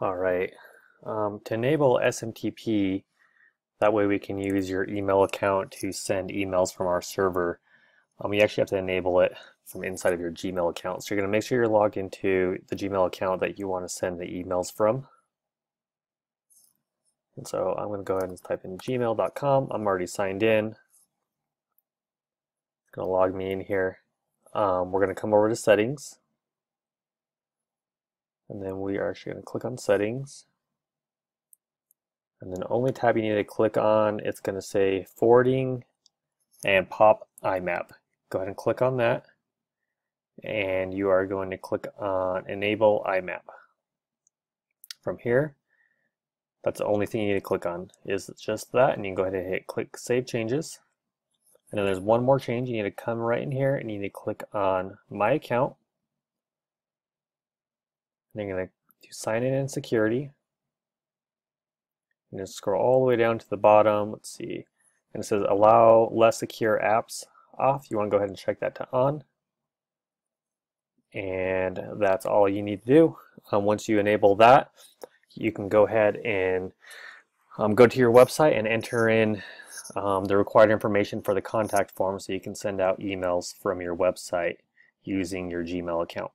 All right. Um, to enable SMTP, that way we can use your email account to send emails from our server. Um, you actually have to enable it from inside of your Gmail account. So you're going to make sure you're logged into the Gmail account that you want to send the emails from. And so I'm going to go ahead and type in gmail.com. I'm already signed in. It's going to log me in here. Um, we're going to come over to settings. And then we are actually going to click on settings. And then only tab you need to click on, it's going to say forwarding and POP IMAP. Go ahead and click on that. And you are going to click on enable IMAP. From here, that's the only thing you need to click on is just that. And you can go ahead and hit click save changes. And then there's one more change. You need to come right in here and you need to click on my account. And you're going to do sign in and security. And just scroll all the way down to the bottom. Let's see. And it says allow less secure apps off. You want to go ahead and check that to on. And that's all you need to do. Um, once you enable that, you can go ahead and um, go to your website and enter in um, the required information for the contact form so you can send out emails from your website using your Gmail account.